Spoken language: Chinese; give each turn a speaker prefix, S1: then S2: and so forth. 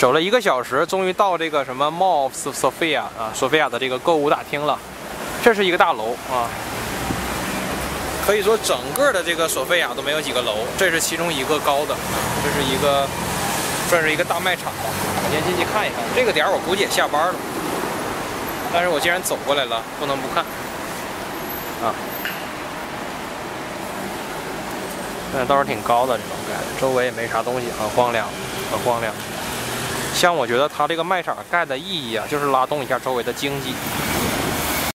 S1: 走了一个小时，终于到这个什么 Mall of Sophia 啊，索菲亚的这个购物大厅了。这是一个大楼啊，可以说整个的这个索菲亚都没有几个楼，这是其中一个高的，这是一个算是一个大卖场吧。我先进去看一看。这个点儿我估计也下班了，但是我既然走过来了，不能不看啊。但倒是挺高的这种感觉，周围也没啥东西，很荒凉，很荒凉。像我觉得它这个卖场盖的意义啊，就是拉动一下周围的经济。